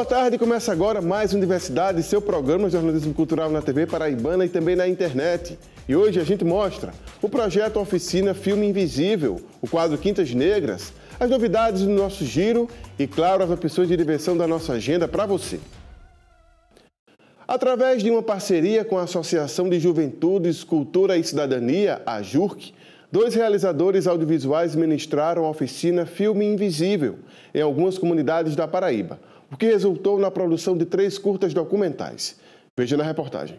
Boa tarde. Começa agora mais Universidade, seu programa de jornalismo cultural na TV paraibana e também na internet. E hoje a gente mostra o projeto Oficina Filme Invisível, o quadro Quintas Negras, as novidades do nosso giro e, claro, as opções de diversão da nossa agenda para você. Através de uma parceria com a Associação de Juventudes, Cultura e Cidadania, a JURC, dois realizadores audiovisuais ministraram a oficina Filme Invisível em algumas comunidades da Paraíba o que resultou na produção de três curtas documentais. Veja na reportagem.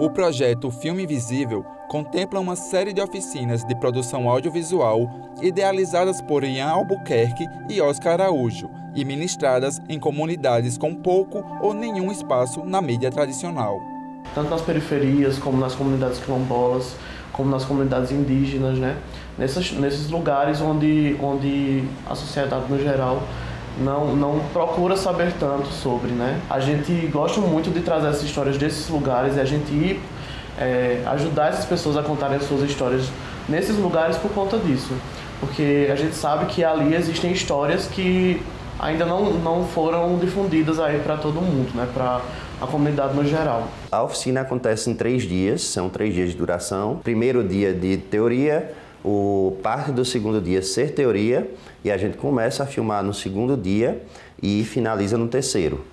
O projeto Filme Invisível contempla uma série de oficinas de produção audiovisual idealizadas por Ian Albuquerque e Oscar Araújo e ministradas em comunidades com pouco ou nenhum espaço na mídia tradicional. Tanto nas periferias como nas comunidades quilombolas, como nas comunidades indígenas, né? Nesses, nesses lugares onde, onde a sociedade no geral não, não procura saber tanto sobre, né? A gente gosta muito de trazer essas histórias desses lugares e a gente ir é, ajudar essas pessoas a contarem as suas histórias nesses lugares por conta disso. Porque a gente sabe que ali existem histórias que ainda não, não foram difundidas aí para todo mundo, né? Para a comunidade no geral. A oficina acontece em três dias, são três dias de duração. Primeiro dia de teoria, o parte do segundo dia ser teoria e a gente começa a filmar no segundo dia e finaliza no terceiro.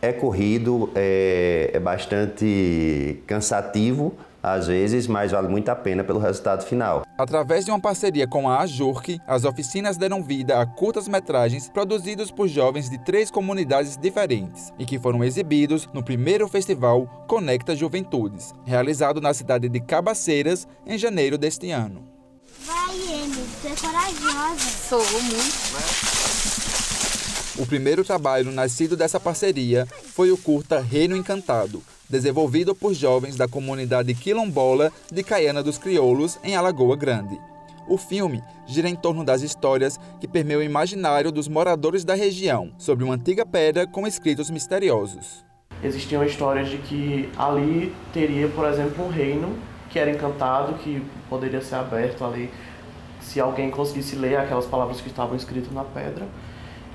É corrido, é, é bastante cansativo, às vezes, mas vale muito a pena pelo resultado final. Através de uma parceria com a AJURC, as oficinas deram vida a curtas-metragens produzidos por jovens de três comunidades diferentes e que foram exibidos no primeiro festival Conecta Juventudes, realizado na cidade de Cabaceiras em janeiro deste ano. Vai, Amy, tu é corajosa. Sou muito. O primeiro trabalho nascido dessa parceria foi o curta Reino Encantado, desenvolvido por jovens da comunidade quilombola de Caiana dos Crioulos, em Alagoa Grande. O filme gira em torno das histórias que permeiam o imaginário dos moradores da região sobre uma antiga pedra com escritos misteriosos. Existiam histórias de que ali teria, por exemplo, um reino que era encantado, que poderia ser aberto ali se alguém conseguisse ler aquelas palavras que estavam escritas na pedra.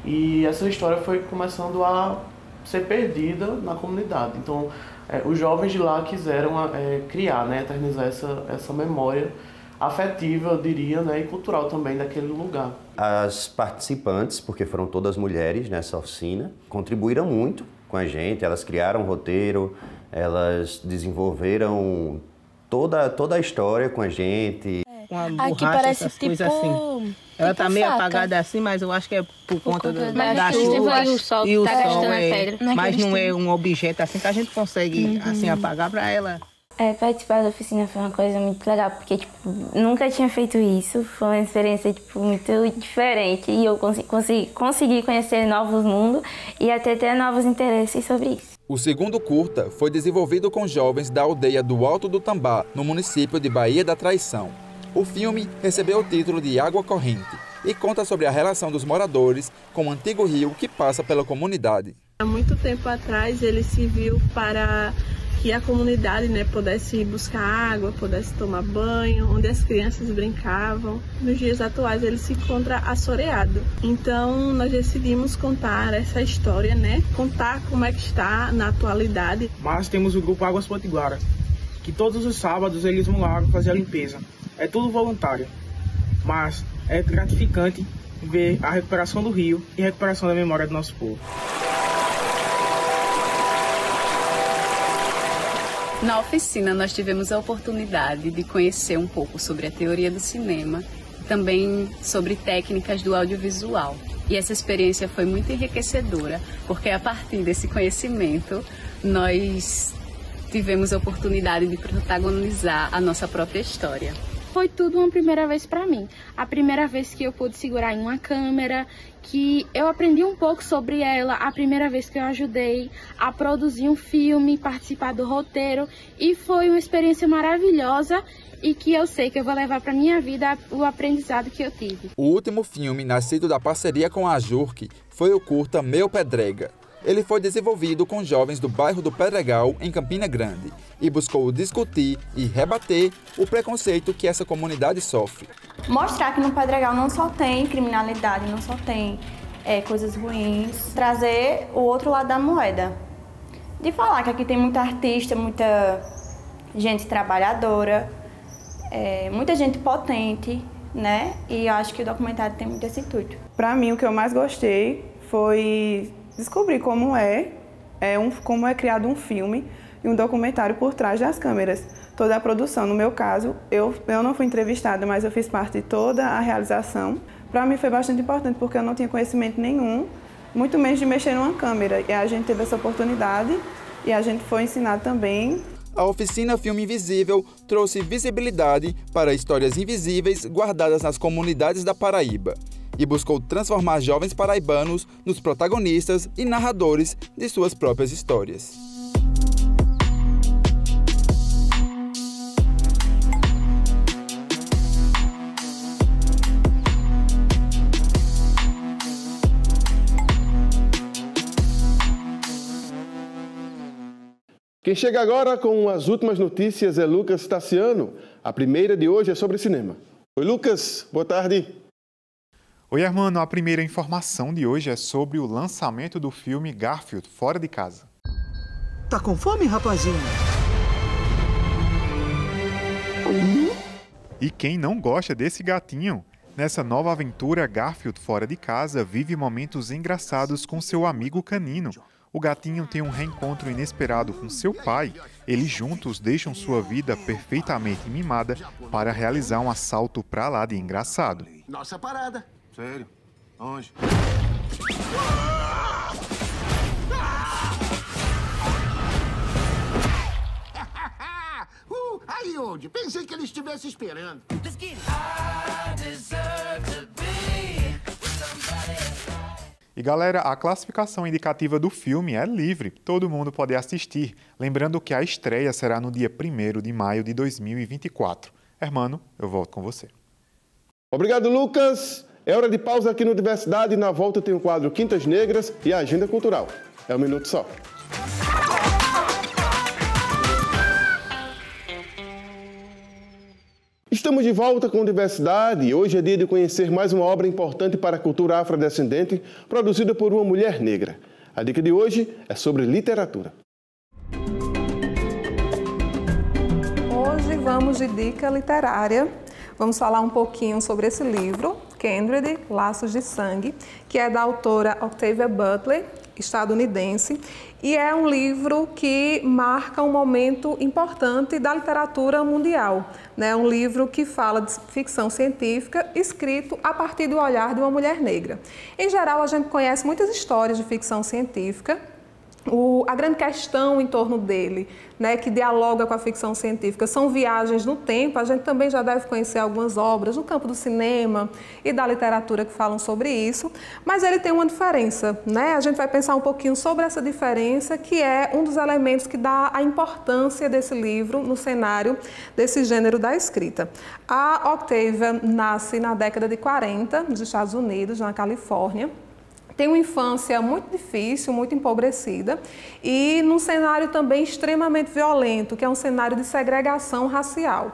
E essa história foi começando a ser perdida na comunidade. Então, é, os jovens de lá quiseram é, criar, né, eternizar essa, essa memória afetiva, eu diria, né, e cultural também daquele lugar. As participantes, porque foram todas mulheres nessa oficina, contribuíram muito com a gente, elas criaram um roteiro, elas desenvolveram toda, toda a história com a gente. Com a borracha, Aqui parece essas tipo... coisas assim. Ela tá meio apagada assim, mas eu acho que é por, por conta, conta da, da chuva e o sol, e o tá sol é, mas não é um objeto assim que a gente consegue uhum. assim apagar para ela. É, participar da oficina foi uma coisa muito legal, porque, tipo, nunca tinha feito isso. Foi uma experiência, tipo, muito diferente. E eu consegui, consegui, consegui conhecer novos mundos e até ter novos interesses sobre isso. O segundo curta foi desenvolvido com jovens da aldeia do Alto do Tambá, no município de Bahia da Traição. O filme recebeu o título de Água Corrente e conta sobre a relação dos moradores com o antigo rio que passa pela comunidade. Há muito tempo atrás ele se viu para que a comunidade né, pudesse buscar água, pudesse tomar banho, onde as crianças brincavam. Nos dias atuais ele se encontra assoreado. Então nós decidimos contar essa história, né? Contar como é que está na atualidade. Mas temos o grupo Águas Potiguara, que todos os sábados eles vão lá fazer a limpeza. É tudo voluntário, mas é gratificante ver a recuperação do rio e a recuperação da memória do nosso povo. Na oficina, nós tivemos a oportunidade de conhecer um pouco sobre a teoria do cinema e também sobre técnicas do audiovisual. E essa experiência foi muito enriquecedora, porque a partir desse conhecimento, nós tivemos a oportunidade de protagonizar a nossa própria história foi tudo uma primeira vez para mim. A primeira vez que eu pude segurar em uma câmera, que eu aprendi um pouco sobre ela, a primeira vez que eu ajudei a produzir um filme, participar do roteiro, e foi uma experiência maravilhosa e que eu sei que eu vou levar para minha vida o aprendizado que eu tive. O último filme nascido da parceria com a Jurk foi o curta Meu Pedrega, ele foi desenvolvido com jovens do bairro do Pedregal, em Campina Grande, e buscou discutir e rebater o preconceito que essa comunidade sofre. Mostrar que no Pedregal não só tem criminalidade, não só tem é, coisas ruins, trazer o outro lado da moeda. De falar que aqui tem muita artista, muita gente trabalhadora, é, muita gente potente, né? E eu acho que o documentário tem muito esse intuito. Para mim, o que eu mais gostei foi descobrir como é, é um, como é criado um filme e um documentário por trás das câmeras. Toda a produção, no meu caso, eu, eu não fui entrevistada, mas eu fiz parte de toda a realização. Para mim foi bastante importante porque eu não tinha conhecimento nenhum, muito menos de mexer numa câmera. E a gente teve essa oportunidade e a gente foi ensinado também a oficina Filme Invisível trouxe visibilidade para histórias invisíveis guardadas nas comunidades da Paraíba e buscou transformar jovens paraibanos nos protagonistas e narradores de suas próprias histórias. Quem chega agora com as últimas notícias é Lucas Tassiano. A primeira de hoje é sobre cinema. Oi, Lucas, boa tarde. Oi, Hermano. A primeira informação de hoje é sobre o lançamento do filme Garfield Fora de Casa. Tá com fome, rapazinho? E quem não gosta desse gatinho? Nessa nova aventura, Garfield Fora de Casa vive momentos engraçados com seu amigo canino o gatinho tem um reencontro inesperado com seu pai. Eles juntos deixam sua vida perfeitamente mimada para realizar um assalto pra lá de engraçado. Nossa parada. Sério? Onde? uh, aí onde? Pensei que ele estivesse esperando. E galera, a classificação indicativa do filme é livre, todo mundo pode assistir. Lembrando que a estreia será no dia 1 de maio de 2024. Hermano, eu volto com você. Obrigado, Lucas. É hora de pausa aqui no Diversidade. Na volta tem o quadro Quintas Negras e a Agenda Cultural. É um minuto só. Estamos de volta com Diversidade hoje é dia de conhecer mais uma obra importante para a cultura afrodescendente produzida por uma mulher negra. A dica de hoje é sobre literatura. Hoje vamos de dica literária. Vamos falar um pouquinho sobre esse livro, Kindred, Laços de Sangue, que é da autora Octavia Butler, estadunidense, e é um livro que marca um momento importante da literatura mundial. É né? um livro que fala de ficção científica escrito a partir do olhar de uma mulher negra. Em geral, a gente conhece muitas histórias de ficção científica, o, a grande questão em torno dele, né, que dialoga com a ficção científica, são viagens no tempo. A gente também já deve conhecer algumas obras no campo do cinema e da literatura que falam sobre isso, mas ele tem uma diferença. Né? A gente vai pensar um pouquinho sobre essa diferença, que é um dos elementos que dá a importância desse livro no cenário desse gênero da escrita. A Octavia nasce na década de 40, nos Estados Unidos, na Califórnia tem uma infância muito difícil, muito empobrecida e num cenário também extremamente violento, que é um cenário de segregação racial.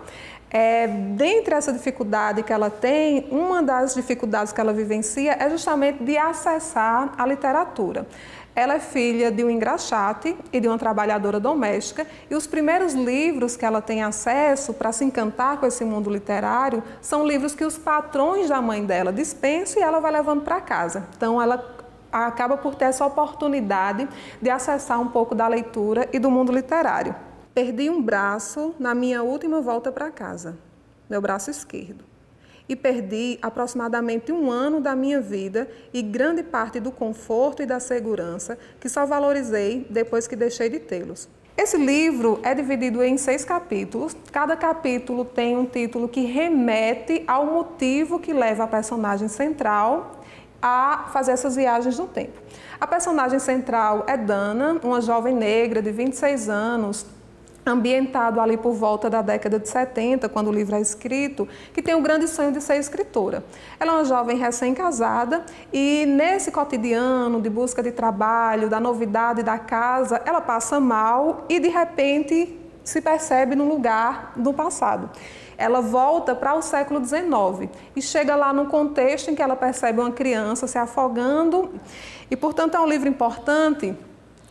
É, dentre essa dificuldade que ela tem, uma das dificuldades que ela vivencia é justamente de acessar a literatura. Ela é filha de um engraxate e de uma trabalhadora doméstica, e os primeiros livros que ela tem acesso para se encantar com esse mundo literário são livros que os patrões da mãe dela dispensam e ela vai levando para casa. Então, ela acaba por ter essa oportunidade de acessar um pouco da leitura e do mundo literário. Perdi um braço na minha última volta para casa, meu braço esquerdo. E perdi aproximadamente um ano da minha vida e grande parte do conforto e da segurança que só valorizei depois que deixei de tê-los. Esse livro é dividido em seis capítulos. Cada capítulo tem um título que remete ao motivo que leva a personagem central a fazer essas viagens no tempo. A personagem central é Dana, uma jovem negra de 26 anos, ambientado ali por volta da década de 70, quando o livro é escrito, que tem o grande sonho de ser escritora. Ela é uma jovem recém-casada e nesse cotidiano de busca de trabalho, da novidade da casa, ela passa mal e de repente se percebe num lugar do passado. Ela volta para o século XIX e chega lá num contexto em que ela percebe uma criança se afogando. E, portanto, é um livro importante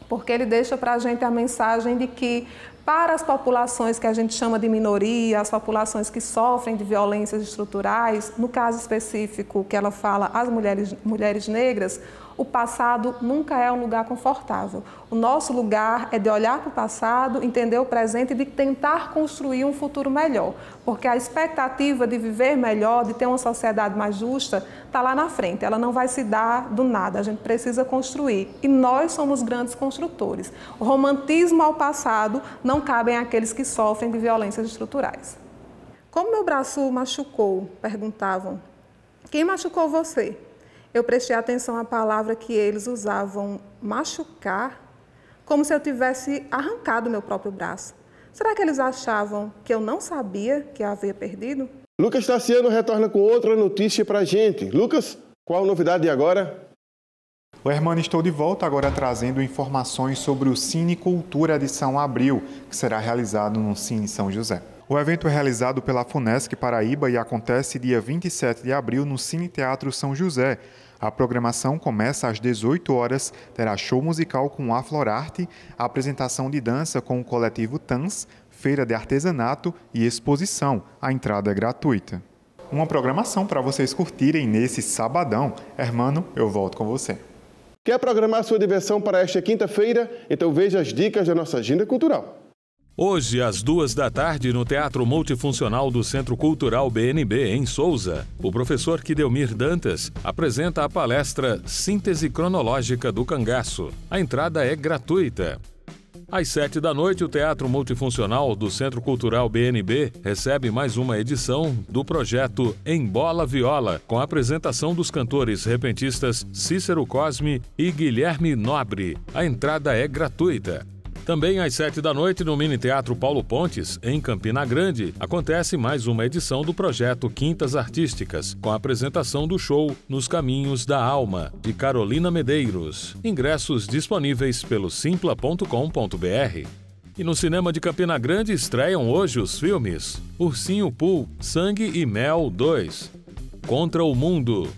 porque ele deixa para a gente a mensagem de que para as populações que a gente chama de minoria, as populações que sofrem de violências estruturais, no caso específico que ela fala, as mulheres, mulheres negras, o passado nunca é um lugar confortável. O nosso lugar é de olhar para o passado, entender o presente e de tentar construir um futuro melhor. Porque a expectativa de viver melhor, de ter uma sociedade mais justa, está lá na frente. Ela não vai se dar do nada. A gente precisa construir. E nós somos grandes construtores. O romantismo ao passado não cabe àqueles que sofrem de violências estruturais. Como meu braço machucou? Perguntavam. Quem machucou você? Eu prestei atenção à palavra que eles usavam, machucar, como se eu tivesse arrancado meu próprio braço. Será que eles achavam que eu não sabia que eu havia perdido? Lucas Tassiano retorna com outra notícia para a gente. Lucas, qual a novidade agora? O Hermano, estou de volta agora trazendo informações sobre o Cine Cultura de São Abril, que será realizado no Cine São José. O evento é realizado pela FUNESC Paraíba e acontece dia 27 de abril no Cine Teatro São José. A programação começa às 18 horas, terá show musical com Aflorarte, apresentação de dança com o coletivo TANS, feira de artesanato e exposição. A entrada é gratuita. Uma programação para vocês curtirem nesse sabadão. Hermano, eu volto com você. Quer programar sua diversão para esta quinta-feira? Então veja as dicas da nossa agenda cultural. Hoje, às duas da tarde, no Teatro Multifuncional do Centro Cultural BNB, em Souza, o professor Kidelmir Dantas apresenta a palestra Síntese Cronológica do Cangaço. A entrada é gratuita. Às sete da noite, o Teatro Multifuncional do Centro Cultural BNB recebe mais uma edição do projeto Em Bola Viola, com a apresentação dos cantores repentistas Cícero Cosme e Guilherme Nobre. A entrada é gratuita. Também às sete da noite, no Mini Teatro Paulo Pontes, em Campina Grande, acontece mais uma edição do projeto Quintas Artísticas, com a apresentação do show Nos Caminhos da Alma, de Carolina Medeiros. Ingressos disponíveis pelo simpla.com.br. E no cinema de Campina Grande estreiam hoje os filmes Ursinho Pool, Sangue e Mel 2, Contra o Mundo,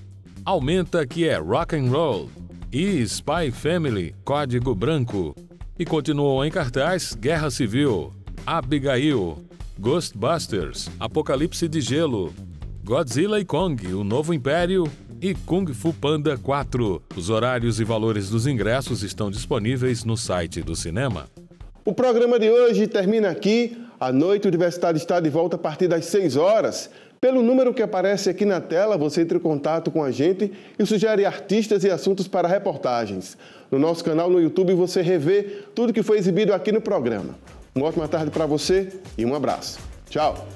Aumenta que é Rock and Roll e Spy Family, Código Branco. E continuam em cartaz Guerra Civil, Abigail, Ghostbusters, Apocalipse de Gelo, Godzilla e Kong, O Novo Império e Kung Fu Panda 4. Os horários e valores dos ingressos estão disponíveis no site do cinema. O programa de hoje termina aqui. A noite universitária está de volta a partir das 6 horas. Pelo número que aparece aqui na tela, você entra em contato com a gente e sugere artistas e assuntos para reportagens. No nosso canal no YouTube você revê tudo que foi exibido aqui no programa. Uma ótima tarde para você e um abraço. Tchau!